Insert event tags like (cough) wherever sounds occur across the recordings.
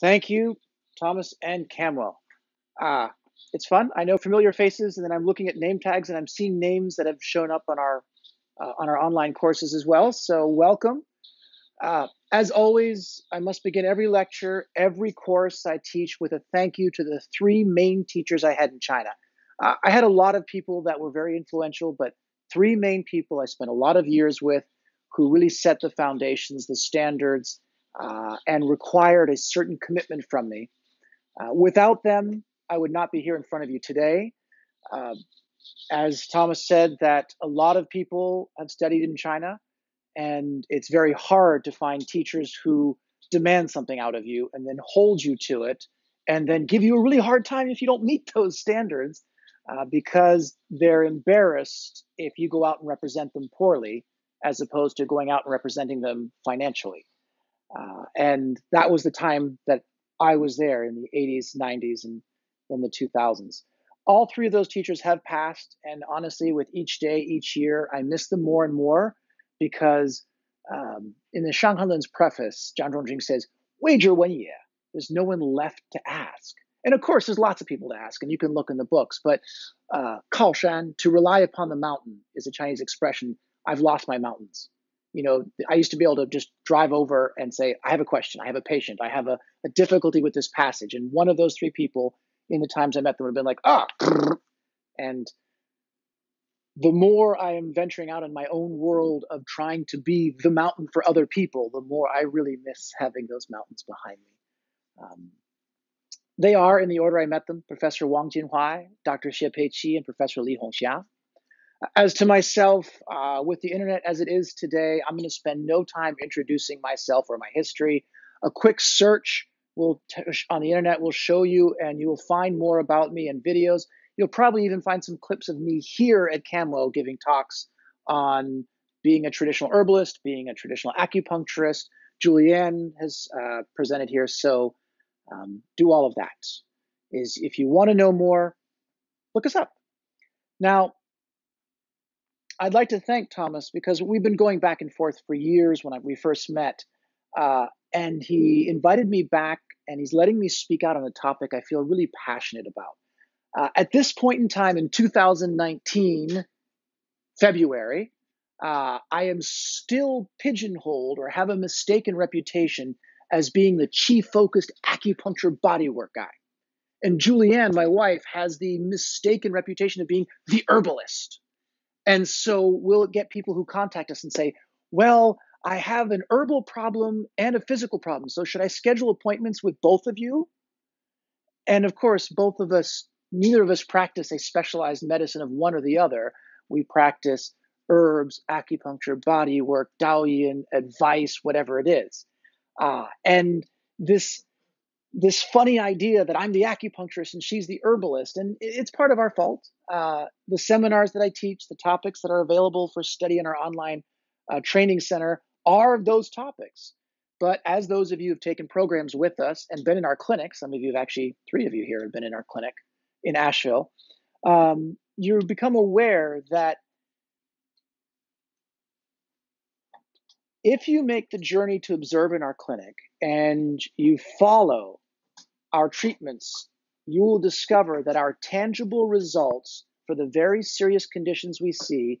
Thank you, Thomas and Kamwo. Ah, it's fun. I know familiar faces, and then I'm looking at name tags, and I'm seeing names that have shown up on our uh, on our online courses as well. So welcome. Uh, as always, I must begin every lecture, every course I teach with a thank you to the three main teachers I had in China. Uh, I had a lot of people that were very influential, but three main people I spent a lot of years with who really set the foundations, the standards, uh, and required a certain commitment from me. Uh, without them, I would not be here in front of you today. Uh, as Thomas said, that a lot of people have studied in China, and it's very hard to find teachers who demand something out of you and then hold you to it, and then give you a really hard time if you don't meet (laughs) those standards, uh, because they're embarrassed if you go out and represent them poorly, as opposed to going out and representing them financially. Uh, and that was the time that I was there in the 80s, 90s, and then the 2000s. All three of those teachers have passed, and honestly, with each day, each year, I miss them more and more because um, in the Shang Hanlun's preface, Zhang Zhongjing says, "Wager one year." There's no one left to ask, and of course, there's lots of people to ask, and you can look in the books. But uh, Kaoshan, to rely upon the mountain, is a Chinese expression. I've lost my mountains you know, I used to be able to just drive over and say, I have a question, I have a patient, I have a, a difficulty with this passage. And one of those three people in the times I met them would have been like, ah, (laughs) and the more I am venturing out in my own world of trying to be the mountain for other people, the more I really miss having those mountains behind me. Um, they are, in the order I met them, Professor Wang Jinhuai, Dr. Xie Pei Qi, and Professor Li Hongxiang. As to myself, uh, with the internet as it is today, I'm going to spend no time introducing myself or my history. A quick search will t- on the internet will show you, and you will find more about me and videos. You'll probably even find some clips of me here at Kamwo giving talks on being a traditional herbalist, being a traditional acupuncturist. JulieAnn has uh, presented here, so um, do all of that. Is if you want to know more, look us up. Now, I'd like to thank Thomas because we've been going back and forth for years when I, we first met. Uh, and he invited me back and he's letting me speak out on a topic I feel really passionate about. Uh, at this point in time in 2019, February, uh, I am still pigeonholed or have a mistaken reputation as being the chief focused acupuncture bodywork guy. And JulieAnn, my wife, has the mistaken reputation of being the herbalist. And so we'll get people who contact us and say, well, I have an herbal problem and a physical problem. So should I schedule appointments with both of you? And of course, both of us, neither of us practice a specialized medicine of one or the other. We practice herbs, acupuncture, body work, Daoyin, advice, whatever it is. Uh, and this this funny idea that I'm the acupuncturist and she's the herbalist, and it's part of our fault. Uh, the seminars that I teach, the topics that are available for study in our online uh, training center are those topics. But as those of you who've taken programs with us and been in our clinic, some of you have actually, three of you here have been in our clinic in Asheville, um, you become aware that if you make the journey to observe in our clinic and you follow our treatments, you will discover that our tangible results for the very serious conditions we see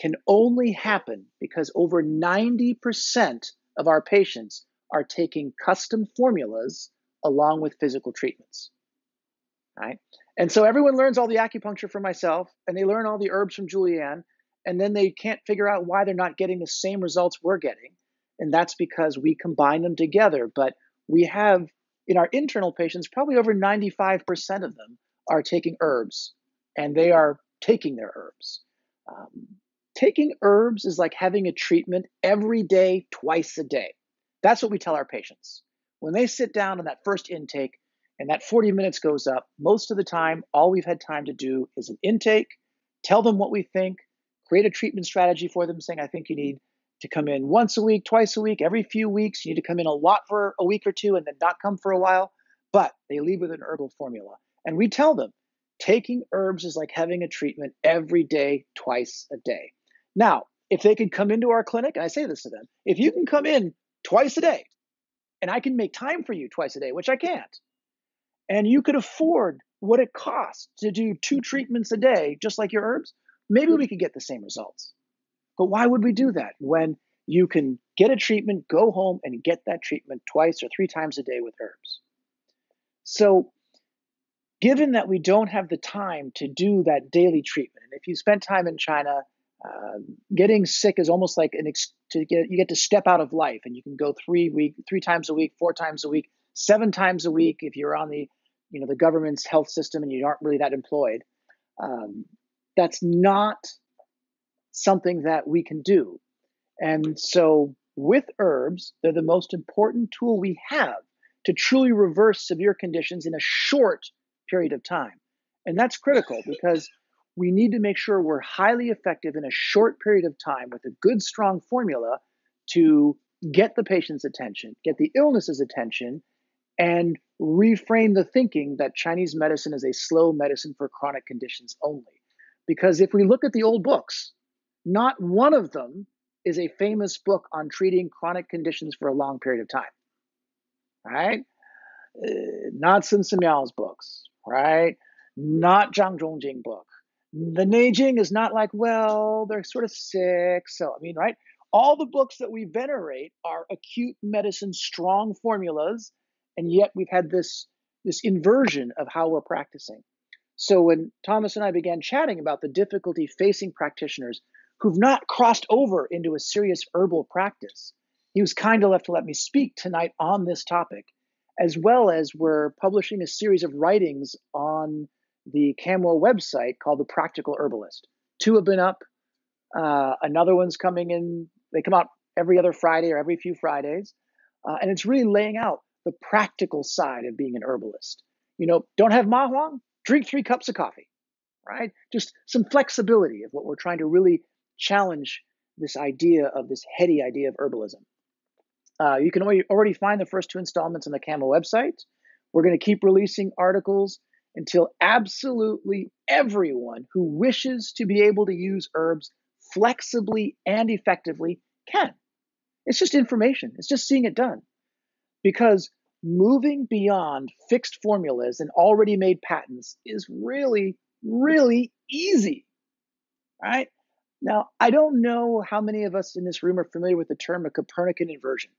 can only happen because over 90% of our patients are taking custom formulas along with physical treatments. Right? And so everyone learns all the acupuncture from myself and they learn all the herbs from JulieAnn, and then they can't figure out why they're not getting the same results we're getting. And that's because we combine them together. But we have in our internal patients, probably over 95% of them are taking herbs and they are taking their herbs. Um, taking herbs is like having a treatment every day, twice a day. That's what we tell our patients. When they sit down in that first intake and that 40 minutes goes up, most of the time, all we've had time to do is an intake, tell them what we think, create a treatment strategy for them, saying, I think you need to come in once a week, twice a week, every few weeks. You need to come in a lot for a week or two and then not come for a while. But they leave with an herbal formula. And we tell them taking herbs is like having a treatment every day, twice a day. Now, if they could come into our clinic, and I say this to them, if you can come in twice a day and I can make time for you twice a day, which I can't, and you could afford what it costs to do two treatments a day, just like your herbs, maybe we could get the same results. But why would we do that when you can get a treatment, go home, and get that treatment twice or three times a day with herbs? So, given that we don't have the time to do that daily treatment, and if you spent time in China, uh, getting sick is almost like an ex- to get you get to step out of life, and you can go three week, three times a week, four times a week, seven times a week if you're on the you know the government's health system and you aren't really that employed. Um, that's not something that we can do. And so, with herbs, they're the most important tool we have to truly reverse severe conditions in a short period of time. And that's critical (laughs) because we need to make sure we're highly effective in a short period of time with a good, strong formula to get the patient's attention, get the illness's attention, and reframe the thinking that Chinese medicine is a slow medicine for chronic conditions only. Because if we look at the old books, not one of them is a famous book on treating chronic conditions for a long period of time. Right? Uh, not Sun Simiao's books, right? Not Zhang Zhongjing book. The Neijing is not like, well, they're sort of sick. So, I mean, right? All the books that we venerate are acute medicine, strong formulas and yet we've had this this inversion of how we're practicing. So when Thomas and I began chatting about the difficulty facing practitioners who've not crossed over into a serious herbal practice, he was kind enough to let me speak tonight on this topic, as well as we're publishing a series of writings on the Kamwo website called The Practical Herbalist. Two have been up. Uh, another one's coming in. They come out every other Friday or every few Fridays. Uh, and it's really laying out the practical side of being an herbalist. You know, don't have ma huang, drink three cups of coffee, right? Just some flexibility of what we're trying to really challenge this idea of this heady idea of herbalism. Uh, you can already find the first two installments on the Kamwo website. We're going to keep releasing articles until absolutely everyone who wishes to be able to use herbs flexibly and effectively can. It's just information, it's just seeing it done. Because moving beyond fixed formulas and already made patents is really, really easy. Right? Now, I don't know how many of us in this room are familiar with the term a Copernican inversion.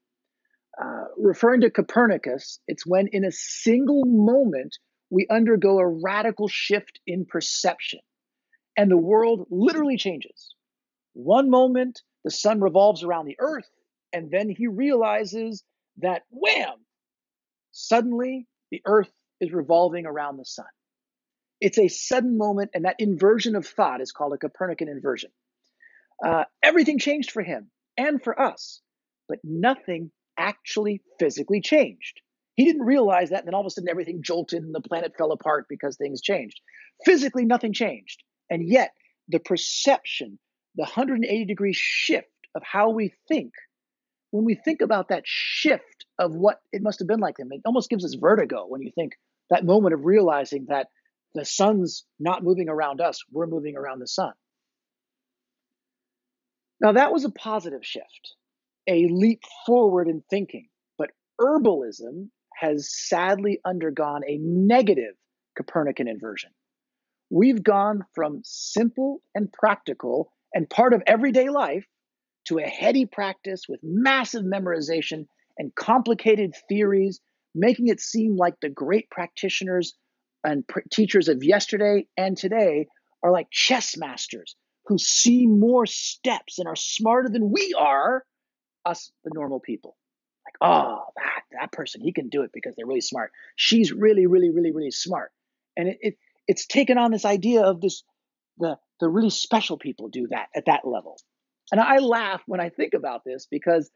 Uh, referring to Copernicus, it's when in a single moment we undergo a radical shift in perception and the world literally changes. One moment, the sun revolves around the earth, and then he realizes that wham, Suddenly, the earth is revolving around the sun. It's a sudden moment, and that inversion of thought is called a Copernican inversion. Uh, everything changed for him and for us, but nothing actually physically changed. He didn't realize that, and then all of a sudden everything jolted and the planet fell apart because things changed. Physically, nothing changed. And yet, the perception, the 180 degree shift of how we think, when we think about that shift of what it must have been like them. It almost gives us vertigo when you think that moment of realizing that the sun's not moving around us, we're moving around the sun. Now, that was a positive shift, a leap forward in thinking. But herbalism has sadly undergone a negative Copernican inversion. We've gone from simple and practical and part of everyday life to a heady practice with massive memorization and complicated theories, making it seem like the great practitioners and pr- teachers of yesterday and today are like chess masters who see more steps and are smarter than we are, us, the normal people. Like, oh, that, that person, he can do it because they're really smart. She's really, really, really, really smart. And it, it it's taken on this idea of this the the really special people do that at that level. And I laugh when I think about this because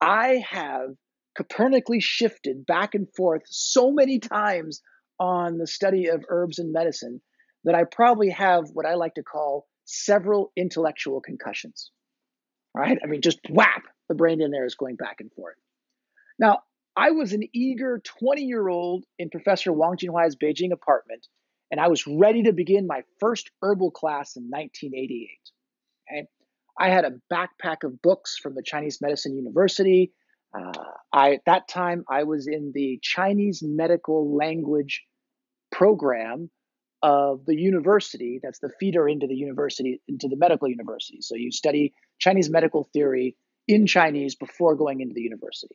I have copernically shifted back and forth so many times on the study of herbs and medicine that I probably have what I like to call several intellectual concussions. Right? I mean, just whap, the brain in there is going back and forth. Now, I was an eager 20 year old in Professor Wang Jinhuai's Beijing apartment, and I was ready to begin my first herbal class in 1988. Okay? I had a backpack of books from the Chinese Medicine University Uh, I at that time I was in the Chinese medical language program of the university. That's the feeder into the university, into the medical university. So you study Chinese medical theory in Chinese before going into the university.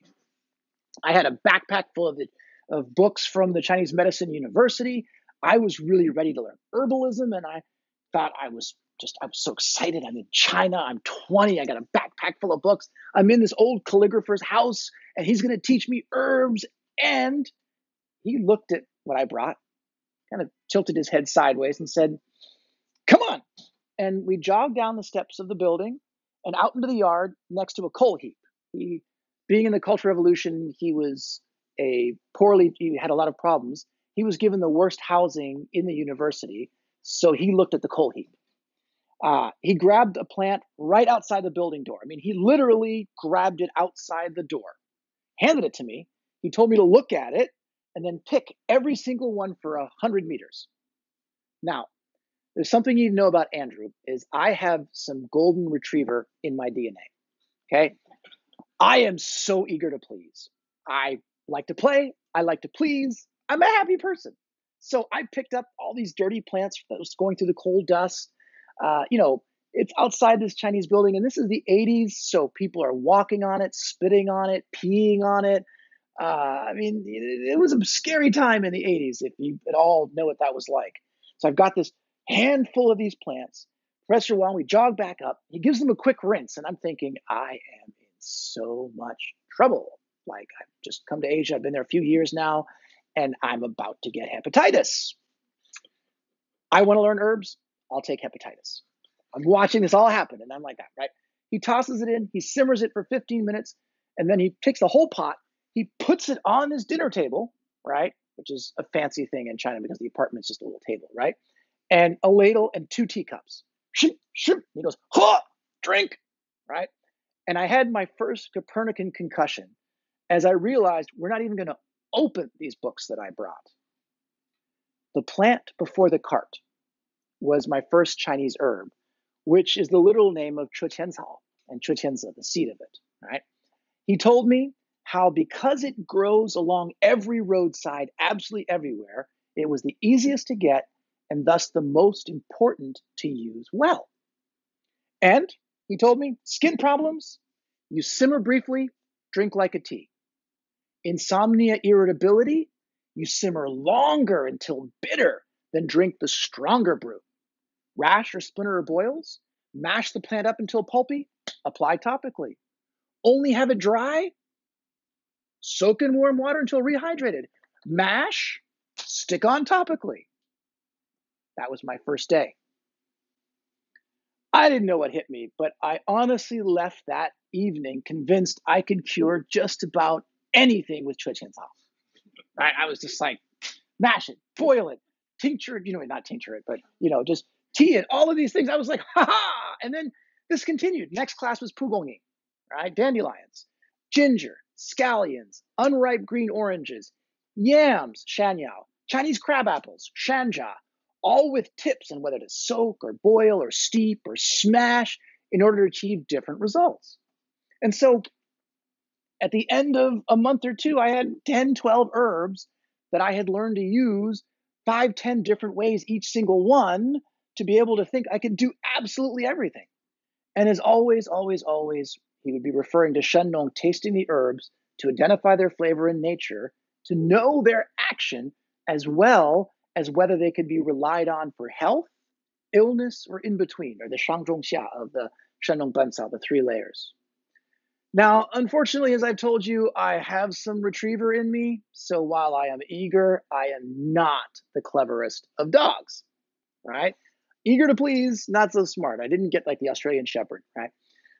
I had a backpack full of the, of books from the Chinese Medicine University. I was really ready to learn herbalism, and I thought I was just I was so excited. I'm in China. I'm 20. I got a backpack full of books. I'm in this old calligrapher's house, and he's going to teach me herbs. And he looked at what I brought, kind of tilted his head sideways, and said, "Come on." And we jogged down the steps of the building and out into the yard next to a coal heap. He, being in the Cultural Revolution, he was a poorly. He had a lot of problems. He was given the worst housing in the university, so he looked at the coal heap uh, he grabbed a plant right outside the building door. I mean, he literally grabbed it outside the door, handed it to me. He told me to look at it and then pick every single one for a hundred meters. Now, there's something you need to know about Andrew is I have some golden retriever in my DNA. Okay, I am so eager to please. I like to play. I like to please. I'm a happy person. So I picked up all these dirty plants that was going through the coal dust uh, you know, it's outside this Chinese building, and this is the 80s, so people are walking on it, spitting on it, peeing on it. Uh, I mean, it, it, was a scary time in the 80s, if you at all know what that was like. So I've got this handful of these plants. Professor Wang, we jog back up. He gives them a quick rinse, and I'm thinking, I am in so much trouble. Like, I've just come to Asia, I've been there a few years now, and I'm about to get hepatitis. I want to learn herbs. I'll take hepatitis. I'm watching this all happen, and I'm like that, right? He tosses it in, he simmers it for 15 minutes, and then he takes the whole pot, he puts it on his dinner table, right? Which is a fancy thing in China because the apartment's just a little table, right? And a ladle and two teacups. Shim, shim. He goes, drink, right? And I had my first Copernican concussion as I realized we're not even going to open these books that I brought. The plant before the cart was my first Chinese herb, which is the literal name of cheqiancao and cheqianzi, the seed of it, right? He told me how because it grows along every roadside, absolutely everywhere, it was the easiest to get and thus the most important to use well. And he told me skin problems, you simmer briefly, drink like a tea. Insomnia, irritability, you simmer longer until bitter, then drink the stronger brew rash or splinter or boils, mash the plant up until pulpy, apply topically. Only have it dry, soak in warm water until rehydrated. Mash, stick on topically. That was my first day. I didn't know what hit me, but I honestly left that evening convinced I could cure just about anything with cheqiancao. I, I was just like, mash it, boil it, tincture it, you know, not tincture it, but you know, just tea and all of these things. I was like, ha ha. And then this continued. Next class was pugongying, right? Dandelions, ginger, scallions, unripe green oranges, yams, shanyao, Chinese crab apples, shanzha, all with tips on whether to soak or boil or steep or smash in order to achieve different results. And so at the end of a month or two, I had 10, 12 herbs that I had learned to use five, 10 different ways, each single one to be able to think I can do absolutely everything. And as always, always, always, he would be referring to Shen Nong tasting the herbs to identify their flavor in nature, to know their action, as well as whether they could be relied on for health, illness, or in between, or the Shangzhongxia of the Shen Nong Bencao, the three layers. Now, unfortunately, as I've told you, I have some retriever in me. So while I am eager, I am not the cleverest of dogs, right? eager to please, not so smart. I didn't get like the Australian Shepherd, right?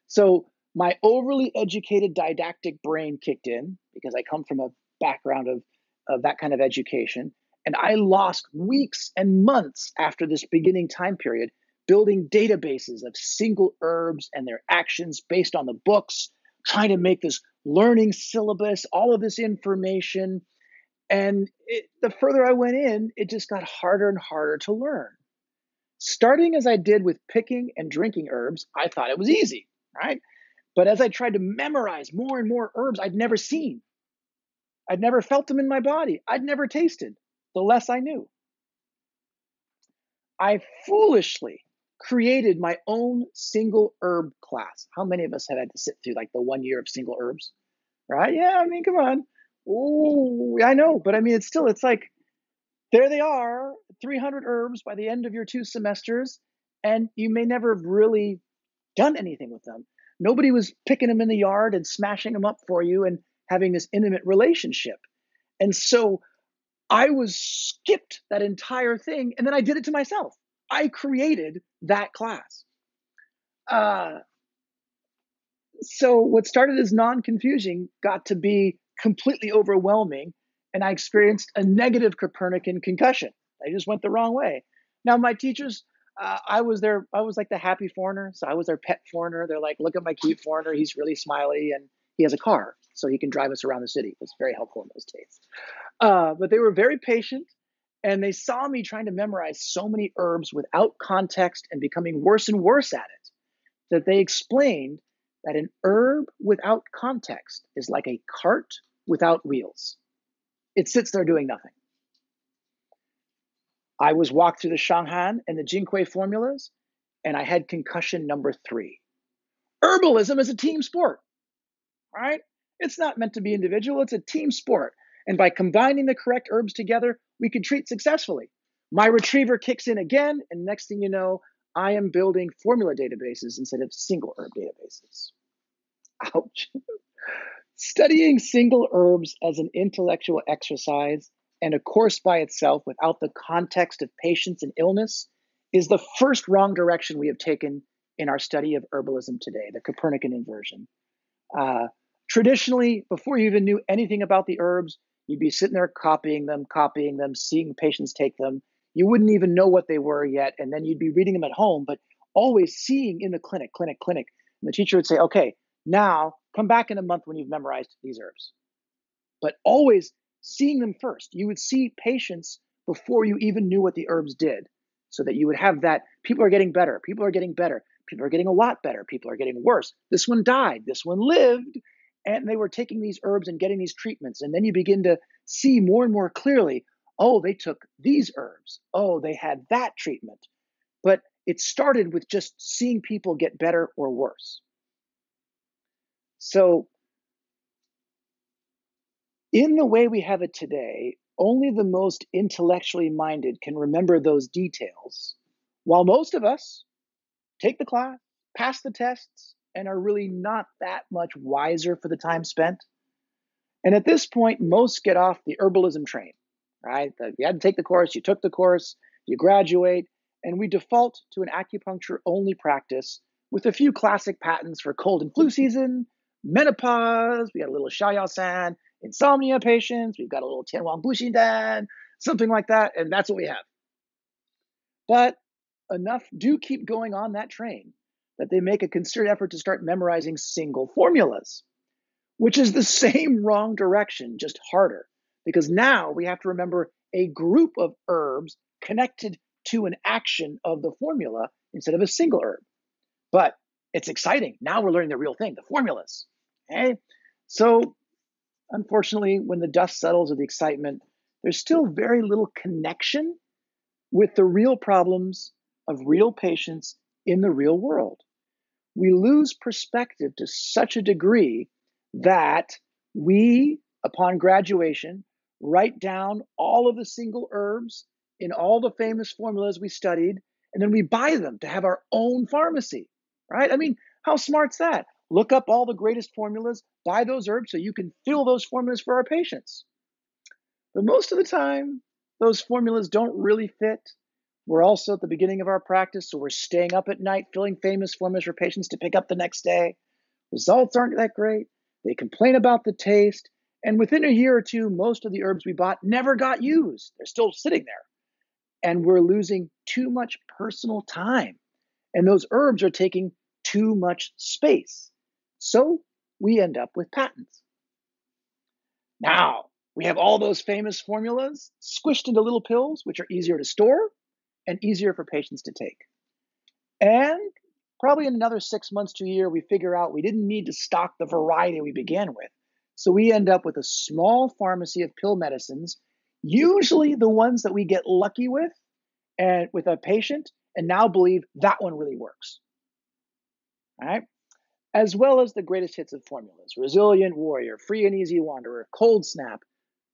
So my overly educated didactic brain kicked in because I come from a background of, of that kind of education. And I lost weeks and months after this beginning time period building databases of single herbs and their actions based on the books, trying to make this learning syllabus, all of this information. And it, the further I went in, it just got harder and harder to learn. Starting as I did with picking and drinking herbs, I thought it was easy, right? But as I tried to memorize more and more herbs I'd never seen, I'd never felt them in my body, I'd never tasted, the less I knew. I foolishly created my own single herb class. How many of us have had to sit through like the one year of single herbs? Right? Yeah, I mean, come on. Oh, I know, but I mean, it's still, it's like, there they are, 300 herbs by the end of your two semesters, and you may never have really done anything with them. Nobody was picking them in the yard and smashing them up for you and having this intimate relationship. And so I was skipped that entire thing, and then I did it to myself. I created that class. Uh, so what started as non-confusing got to be completely overwhelming, and I experienced a negative Copernican concussion. I just went the wrong way. Now my teachers, uh, I was their, I was like the happy foreigner, so I was their pet foreigner. They're like, look at my cute foreigner. He's really smiley and he has a car, so he can drive us around the city. It was very helpful in those days. Uh, but they were very patient and they saw me trying to memorize so many herbs without context and becoming worse and worse at it that they explained that an herb without context is like a cart without wheels. It sits there doing nothing. I was walked through the Shanghan and the Jingui formulas, and I had concussion number three. Herbalism is a team sport, right? It's not meant to be individual, it's a team sport. And by combining the correct herbs together, we can treat successfully. My retriever kicks in again, and next thing you know, I am building formula databases instead of single herb databases. Ouch. (laughs) Studying single herbs as an intellectual exercise and a course by itself without the context of patients and illness is the first wrong direction we have taken in our study of herbalism today, the Copernican inversion. Uh, traditionally, before you even knew anything about the herbs, You'd be sitting there copying them, copying them, seeing patients take them. You wouldn't even know what they were yet. And then you'd be reading them at home, but always seeing in the clinic, clinic, clinic. And the teacher would say, okay, now come back in a month when you've memorized these herbs. But always seeing them first. You would see patients before you even knew what the herbs did so that you would have that people are getting better, people are getting better, people are getting a lot better, people are getting worse. This one died, this one lived, and they were taking these herbs and getting these treatments. And then you begin to see more and more clearly oh, they took these herbs. Oh, they had that treatment. But it started with just seeing people get better or worse. So, in the way we have it today, only the most intellectually minded can remember those details, while most of us take the class, pass the tests, and are really not that much wiser for the time spent. And at this point, most get off the herbalism train, right? You had to take the course, you took the course, you graduate, and we default to an acupuncture only practice with a few classic patents for cold and flu season, menopause, we got a little Xiaoyaosan, insomnia patients, we've got a little Tianwang Buxindan, something like that, and that's what we have. But enough do keep going on that train that they make a concerted effort to start memorizing single formulas, which is the (laughs) same wrong direction, just harder. Because now we have to remember a group of herbs connected to an action of the formula instead of a single herb. But it's exciting. Now we're learning the real thing, the formulas. Okay? So, unfortunately, when the dust settles of the excitement, there's still very little connection with the real problems of real patients in the real world we lose perspective to such a degree that we, upon graduation, write down all of the single herbs in all the famous formulas we studied, and then we buy them to have our own pharmacy, right? I mean, how smart's that? Look up all the greatest formulas, buy those herbs so you can fill those formulas for our patients. But most of the time, those formulas don't really fit we're also at the beginning of our practice, so we're staying up at night filling famous formulas for patients to pick up the next day. Results aren't that great. They complain about the taste. And within a year or two, most of the herbs we bought never got used. They're still sitting there. And we're losing too much personal time. And those herbs are taking too much space. So we end up with patents. Now, we have all those famous formulas squished into little pills, which are easier to store and easier for patients to take. And probably in another six months to a year, we figure out we didn't need to stock the variety we began with. So we end up with a small pharmacy of pill medicines, usually the ones that we get lucky with and with a patient and now believe that one really works. All right. As well as the greatest hits of formulas Resilient Warrior, Free and Easy Wanderer, Cold Snap.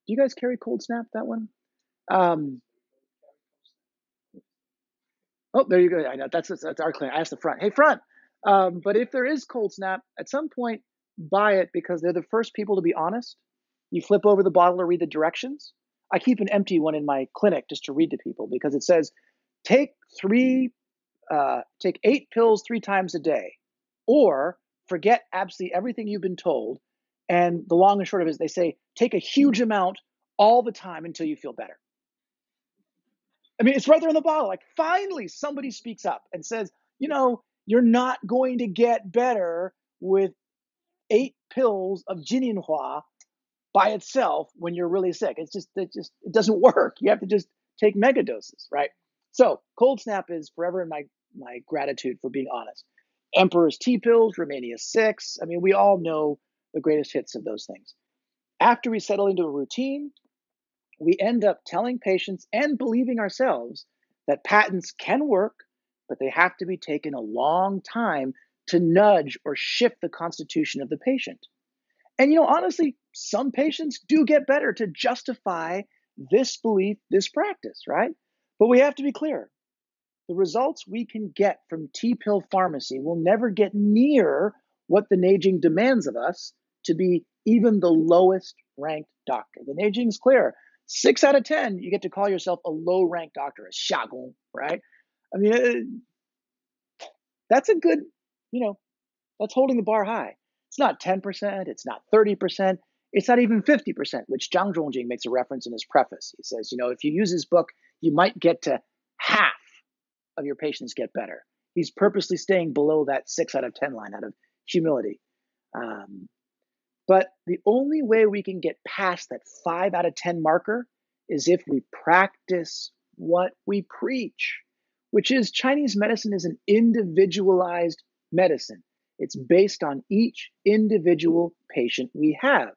Do you guys carry Cold Snap, that one? Um, oh, there you go. I know that's, that's our client. I asked the front. Hey, front. Um, but if there is Cold Snap, at some point, buy it because they're the first people to be honest. You flip over the bottle or read the directions. I keep an empty one in my clinic just to read to people because it says take three, uh, take eight pills three times a day, or forget absolutely everything you've been told. And the long and short of it is they say take a huge amount all the time until you feel better. I mean, it's right there in the bottle. Like, finally, somebody speaks up and says, you know, you're not going to get better with eight pills of Jinyinhua by itself when you're really sick. It's just, it just, it doesn't (laughs) work. You have to just take mega doses, right? So, cold snap is forever in my my gratitude for being honest. Emperor's Tea pills, Rehmannia 6. I mean, we all know the greatest hits of those things. After we settle into a routine, we end up telling patients and believing ourselves that patents can work, but they have to be taken a long time to nudge or shift the constitution of the patient. And you know, honestly, some patients do get better to justify this belief, this practice, right? But we have to be clear the results we can get from T pill pharmacy will never get near what the Neijing demands of us to be even the lowest ranked doctor. The Neijing is clear. Six out of 10, you get to call yourself a low ranked doctor, a xiagong, right? I mean, uh, that's a good, you know, that's holding the bar high. It's not 10%, it's not 30%, it's not even 50%, which Zhang Zhongjing makes a reference in his preface. He says, you know, if you use his book, you might get to half of your patients get better. He's purposely staying below that six out of 10 line out of humility. Um, but the only way we can get past that five out of 10 marker is if we practice what we preach, which is Chinese medicine is an individualized medicine. It's based on each individual patient we have.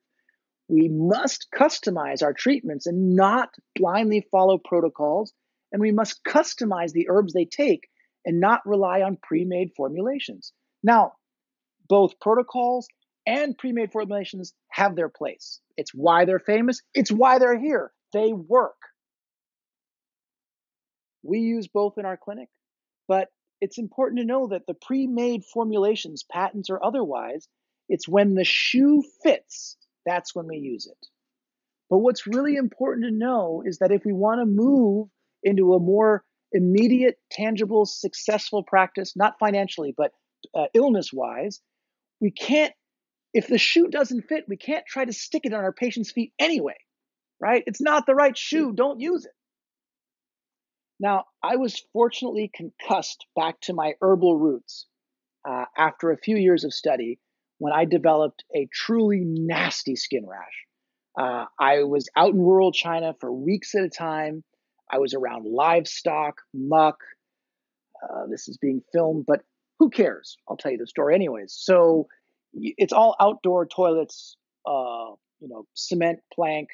We must customize our treatments and not blindly follow protocols and we must customize the herbs they take and not rely on pre made formulations. Now, both protocols and pre made formulations have their place. It's why they're famous, it's why they're here. They work. We use both in our clinic, but it's important to know that the pre made formulations, patents or otherwise, it's when the shoe fits, that's when we use it. But what's really important to know is that if we want to move into a more immediate, tangible, successful practice, not financially, but uh, illness wise, we can't, if the shoe doesn't fit, we can't try to stick it on our patient's feet anyway, right? It's not the right shoe. Don't use it. Now, I was fortunately concussed back to my herbal roots uh, after a few years of study when I developed a truly nasty skin rash. Uh, I was out in rural China for weeks at a time. I was around livestock, muck. Uh, this is being filmed, but who cares? I'll tell you the story anyways. So it's all outdoor toilets, uh, you know, cement plank.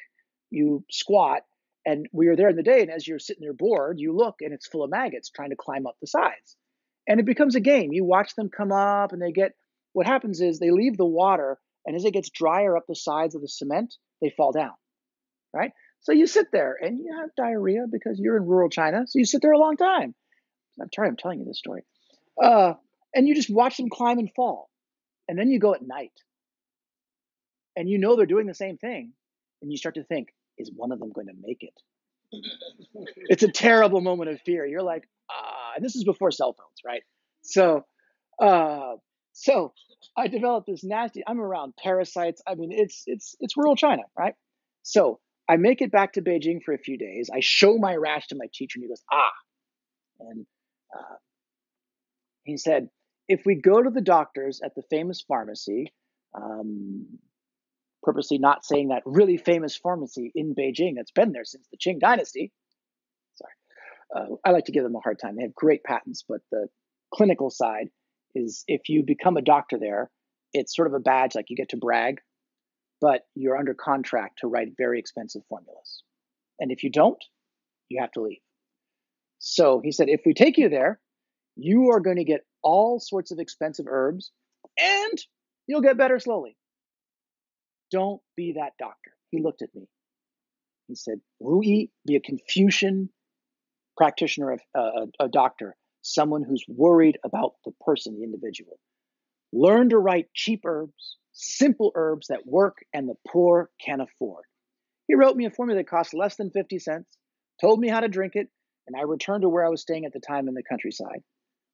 You squat, and we were there in the day. And as you're sitting there bored, you look, and it's full of maggots trying to climb up the sides. And it becomes a game. You watch them come up, and they get. What happens is they leave the water, and as it gets drier up the sides of the cement, they fall down. Right. So you sit there and you have diarrhea because you're in rural China. So you sit there a long time. I'm sorry, I'm telling you this story. Uh, and you just watch them climb and fall. And then you go at night. And you know they're doing the same thing. And you start to think, is one of them going to make it? (laughs) it's a terrible moment of fear. You're like, ah, and this is before cell phones, right? So, uh, so I developed this nasty. I'm around parasites. I mean, it's it's it's rural China, right? So I make it back to Beijing for a few days. I show my rash to my teacher, and he goes, ah. And uh, he said, if we go to the doctors at the famous pharmacy, um, purposely not saying that really famous pharmacy in Beijing that's been there since the Qing dynasty. Sorry. Uh, I like to give them a hard time. They have great patents, but the clinical side is if you become a doctor there, it's sort of a badge, like you get to brag, but you're under contract to write very expensive formulas. And if you don't, you have to leave. So he said, if we take you there, you are going to get all sorts of expensive herbs and you'll get better slowly. Don't be that doctor. He looked at me. He said, Rui, be a Confucian practitioner, of, uh, a, a doctor, someone who's worried about the person, the individual. Learn to write cheap herbs, simple herbs that work and the poor can afford. He wrote me a formula that cost less than 50 cents, told me how to drink it, and I returned to where I was staying at the time in the countryside.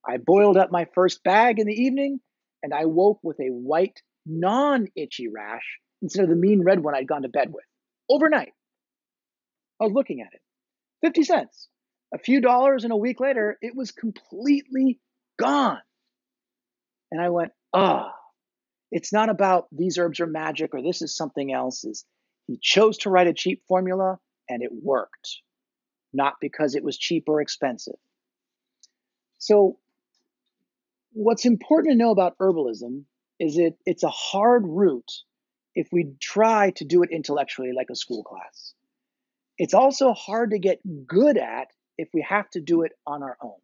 I boiled up my first bag in the evening, and I woke with a white, non itchy rash instead of the mean red one I'd gone to bed with overnight. I was looking at it 50 cents. A few dollars, and a week later, it was completely gone. And I went, ah, oh, it's not about these herbs are magic or this is something else. Is he chose to write a cheap formula and it worked, not because it was cheap or expensive. So, what's important to know about herbalism is it it's a hard route if we try to do it intellectually like a school class. It's also hard to get good at if we have to do it on our own.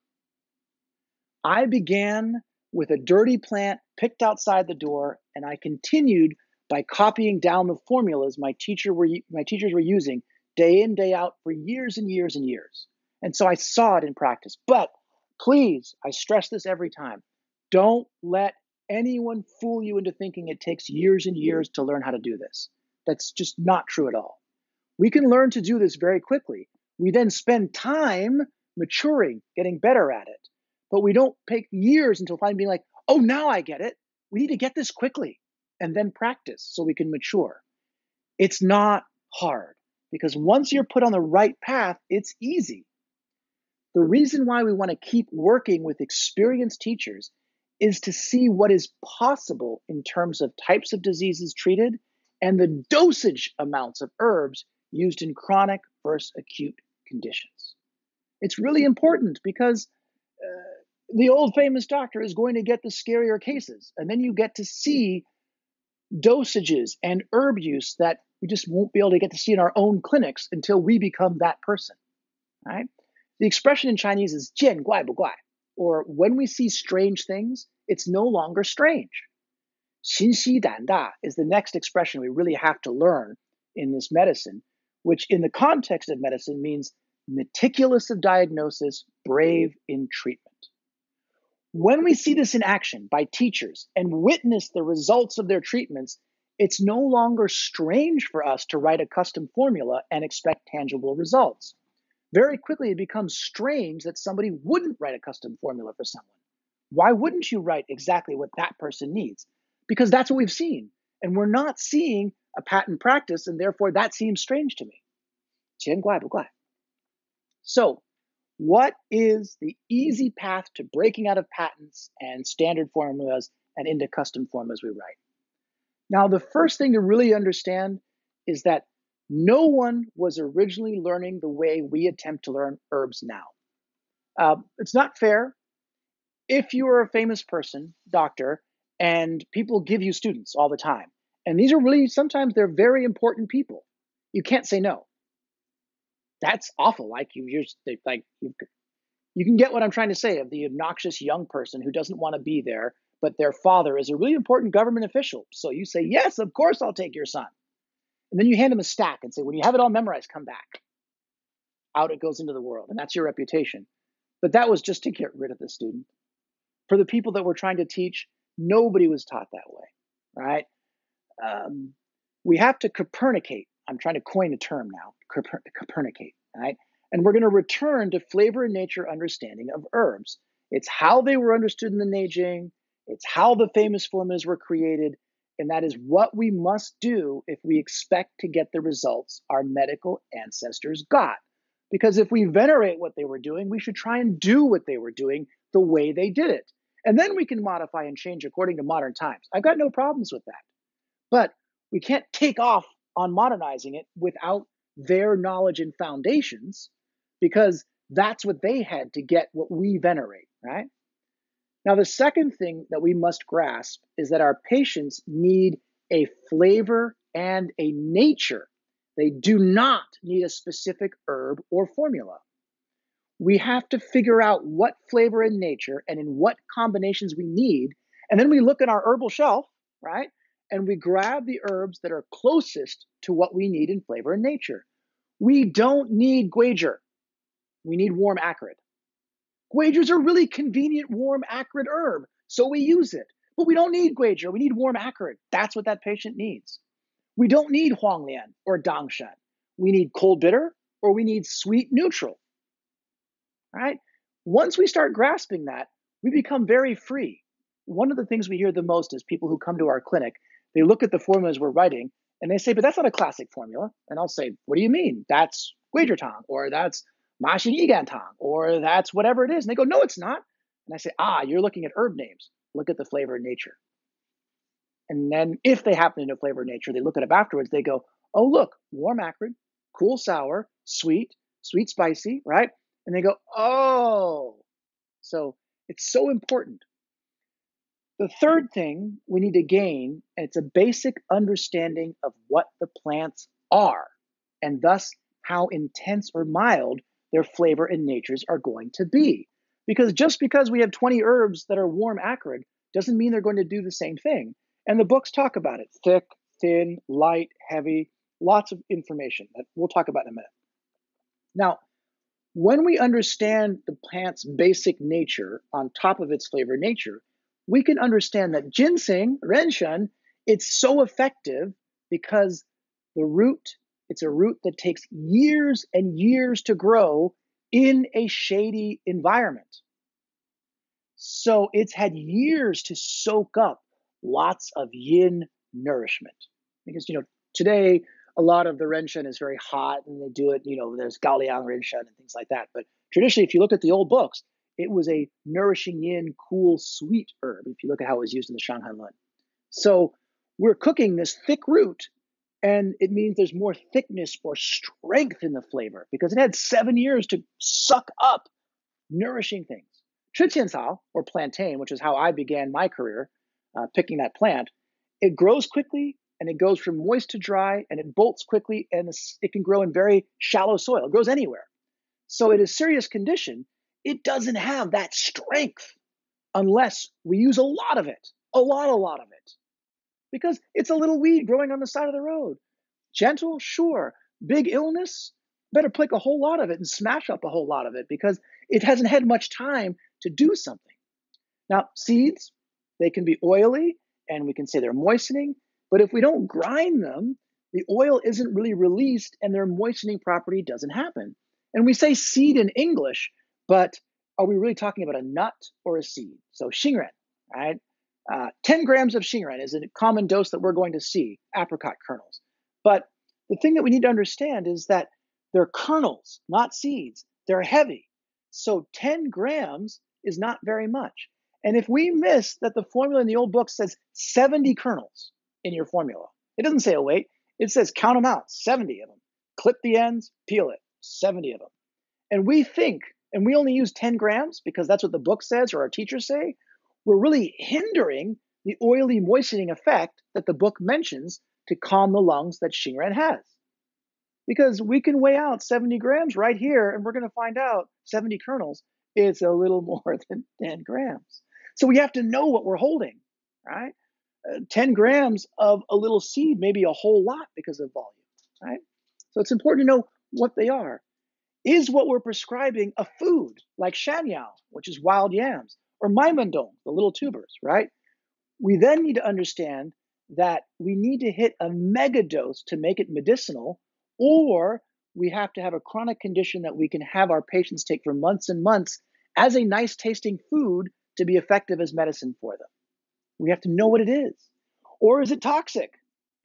I began with a dirty plant picked outside the door, and I continued by copying down the formulas my teacher were my teachers were using day in day out for years and years and years. And so I saw it in practice. But please, I stress this every time. Don't let anyone fool you into thinking it takes years and years to learn how to do this. That's just not true at all. We can learn to do this very quickly. We then spend time maturing, getting better at it. But we don't take years until finally being like, oh, now I get it. We need to get this quickly and then practice so we can mature. It's not hard because once you're put on the right path, it's easy. The reason why we want to keep working with experienced teachers is to see what is possible in terms of types of diseases treated and the dosage amounts of herbs used in chronic versus acute conditions. It's really important because uh, the old famous doctor is going to get the scarier cases. And then you get to see dosages and herb use that we just won't be able to get to see in our own clinics until we become that person. Right? The expression in Chinese is jian guai bu guai, or when we see strange things, it's no longer strange. Xin xi dan da is the next expression we really have to learn in this medicine, which in the context of medicine means meticulous of diagnosis, brave in treatment. When we see this in action by teachers and witness the results of their treatments, it's no longer strange for us to write a custom formula and expect tangible results very quickly it becomes strange that somebody wouldn't write a custom formula for someone. Why wouldn't you write exactly what that person needs? Because that's what we've seen. And we're not seeing a patent practice, and therefore that seems strange to me. So, what is the easy path to breaking out of patents and standard formulas and into custom formulas we write? Now, the first thing to really understand is that no one was originally learning the way we attempt to learn herbs now. Uh, it's not fair. If you are a famous person, doctor, and people give you students all the time, and these are really sometimes they're very important people, you can't say no. That's awful. Like you, you're like you, you can get what I'm trying to say of the obnoxious young person who doesn't want to be there, but their father is a really important government official. So you say, yes, of course I'll take your son. And then you hand them a stack and say, when you have it all memorized, come back. Out it goes into the world. And that's your reputation. But that was just to get rid of the student. For the people that we're trying to teach, nobody was taught that way, right? Um, we have to Copernicate. I'm trying to coin a term now, Copernicate, right? And we're going to return to flavor and nature understanding of herbs. It's how they were understood in the Neijing. It's how the famous formulas were created. And that is what we must do if we expect to get the results our medical ancestors got. Because if we venerate what they were doing, we should try and do what they were doing the way they did it. And then we can modify and change according to modern times. I've got no problems with that. But we can't take off on modernizing it without their knowledge and foundations because that's what they had to get what we venerate, right? Now, the second thing that we must grasp is that our patients need a flavor and a nature. They do not need a specific herb or formula. We have to figure out what flavor and nature and in what combinations we need. And then we look at our herbal shelf, right? And we grab the herbs that are closest to what we need in flavor and nature. We don't need Guizhi. We need warm acrid. Guizhi's a really convenient, warm, acrid herb, so we use it. But we don't need Guizhi. We need warm, acrid. That's what that patient needs. We don't need Huanglian or Dangshen. We need cold bitter or we need sweet neutral. All right? Once we start grasping that, we become very free. One of the things we hear the most is people who come to our clinic, they look at the formulas we're writing and they say, but that's not a classic formula. And I'll say, what do you mean? That's Guizhitang or that's Maxing Shigantang, or that's whatever it is. And they go, no, it's not. And I say, ah, you're looking at herb names. Look at the flavor and nature. And then if they happen to know flavor and nature, they look at it afterwards, they go, oh, look, warm acrid, cool sour, sweet, sweet spicy, right? And they go, oh. So it's so important. The third thing we need to gain, and it's a basic understanding of what the plants are, and thus how intense or mild their flavor and natures are going to be. Because just because we have 20 herbs that are warm acrid doesn't mean they're going to do the same thing. And the books talk about it thick, thin, light, heavy, lots of information that we'll talk about in a minute. Now, when we understand the plant's basic nature on top of its flavor nature, we can understand that ginseng, renshen, it's so effective because the root it's a root that takes years and years to grow in a shady environment. So it's had years to soak up lots of yin nourishment. Because, you know, today a lot of the renshen is very hot and they do it, you know, there's Gaoliang renshen and things like that. But traditionally, if you look at the old books, it was a nourishing yin, cool, sweet herb, if you look at how it was used in the Shanghan Lun. So we're cooking this thick root and it means there's more thickness or strength in the flavor because it had seven years to suck up nourishing things. Cheqiancao, or plantain, which is how I began my career uh, picking that plant, it grows quickly and it goes from moist to dry and it bolts quickly and it can grow in very shallow soil. It grows anywhere. So, it is serious condition, it doesn't have that strength unless we use a lot of it, a lot, a lot of it because it's a little weed growing on the side of the road. Gentle, sure. Big illness, better pick a whole lot of it and smash up a whole lot of it because it hasn't had much time to do something. Now, seeds, they can be oily and we can say they're moistening, but if we don't grind them, the oil isn't really released and their moistening property doesn't happen. And we say seed in English, but are we really talking about a nut or a seed? So xingren, right? Uh, 10 grams of xingren is a common dose that we're going to see, apricot kernels. But the thing that we need to understand is that they're kernels, not seeds. They're heavy. So 10 grams is not very much. And if we miss that the formula in the old book says 70 kernels in your formula, it doesn't say, oh, wait, it says count them out, 70 of them. Clip the ends, peel it, 70 of them. And we think, and we only use 10 grams because that's what the book says or our teachers say, we're really hindering the oily moistening effect that the book mentions to calm the lungs that Xingren has. Because we can weigh out 70 grams right here, and we're going to find out 70 kernels, is a little (laughs) more than 10 grams. So we have to know what we're holding, right? Uh, 10 grams of a little seed may be a whole lot because of volume, right? So it's important to know what they are. Is what we're prescribing a food like shanyao, which is wild yams, or maimendong, the little tubers, right? We then need to understand that we need to hit a mega dose to make it medicinal, or we have to have a chronic condition that we can have our patients take for months and months as a nice tasting food to be effective as medicine for them. We have to know what it is. Or is it toxic?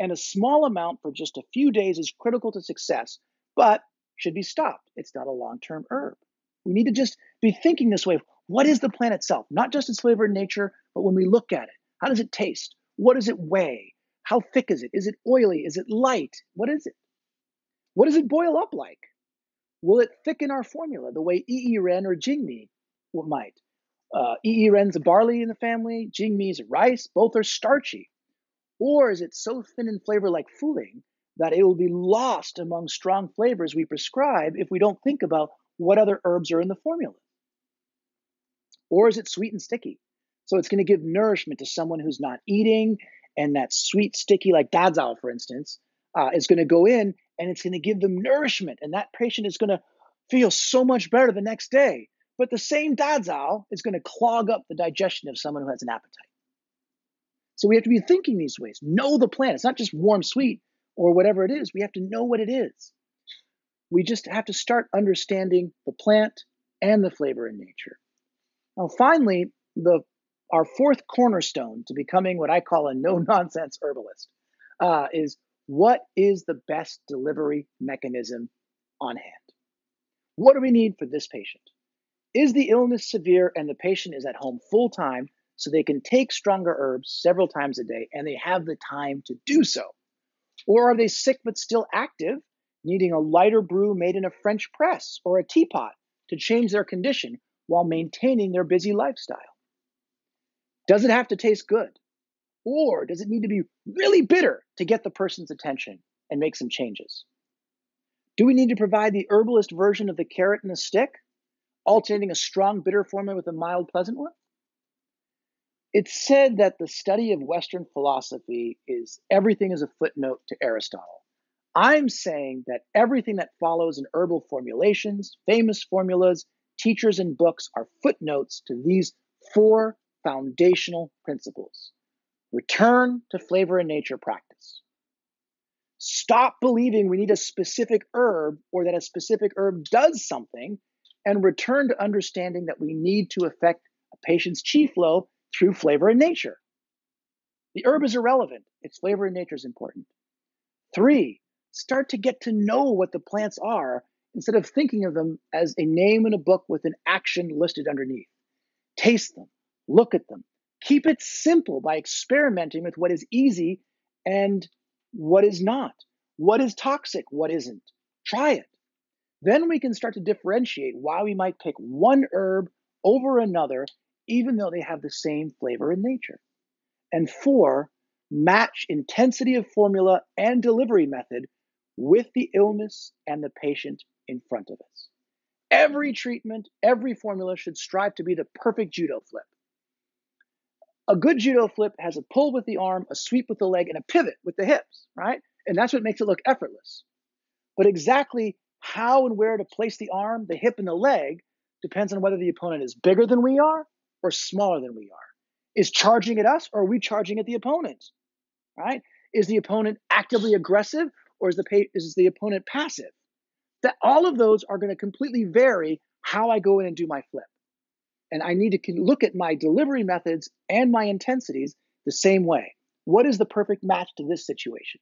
And a small amount for just a few days is critical to success, but should be stopped. It's not a long term herb. We need to just be thinking this way what is the plant itself? Not just its flavor and nature, but when we look at it, how does it taste? What does it weigh? How thick is it? Is it oily? Is it light? What is it? What does it boil up like? Will it thicken our formula the way Yi Ren or Jingmi might? Uh, Yi Ren's a barley in the family, Jingmi's rice. Both are starchy. Or is it so thin in flavor like fuling that it will be lost among strong flavors we prescribe if we don't think about what other herbs are in the formula? Or is it sweet and sticky? So it's going to give nourishment to someone who's not eating, and that sweet, sticky, like dazao, for instance, uh, is going to go in and it's going to give them nourishment, and that patient is going to feel so much better the next day. But the same dazao is going to clog up the digestion of someone who has an appetite. So we have to be thinking these ways. Know the plant. It's not just warm, sweet, or whatever it is. We have to know what it is. We just have to start understanding the plant and the flavor in nature. Now, finally, the our fourth cornerstone to becoming what I call a no nonsense herbalist uh, is what is the best delivery mechanism on hand? What do we need for this patient? Is the illness severe and the patient is at home full time so they can take stronger herbs several times a day and they have the time to do so? Or are they sick but still active, needing a lighter brew made in a French press or a teapot to change their condition while maintaining their busy lifestyle? Does it have to taste good? Or does it need to be really bitter to get the person's attention and make some changes? Do we need to provide the herbalist version of the carrot and the stick, alternating a strong bitter formula with a mild pleasant one? It's said that the study of Western philosophy is everything is a footnote to Aristotle. I'm saying that everything that follows in herbal formulations, famous formulas, teachers, and books are footnotes to these four foundational principles. Return to flavor and nature practice. Stop believing we need a specific herb or that a specific herb does something and return to understanding that we need to affect a patient's chi flow through flavor and nature. The herb is irrelevant, its flavor and nature is important. Three, start to get to know what the plants are instead of thinking of them as a name in a book with an action listed underneath. Taste them, look at them. Keep it simple by experimenting with what is easy and what is not. What is toxic, what isn't. Try it. Then we can start to differentiate why we might pick one herb over another, even though they have the same flavor and nature. And four, match intensity of formula and delivery method with the illness and the patient in front of us. Every treatment, every formula should strive to be the perfect judo flip. A good judo flip has a pull with the arm, a sweep with the leg, and a pivot with the hips, right? And that's what makes it look effortless. But exactly how and where to place the arm, the hip, and the leg depends on whether the opponent is bigger than we are or smaller than we are. Is charging at us or are we charging at the opponent? Right? Is the opponent actively aggressive or is the is the opponent passive? That all of those are going to completely vary how I go in and do my flip. And I need to look at my delivery methods and my intensities the same way. What is the perfect match to this situation?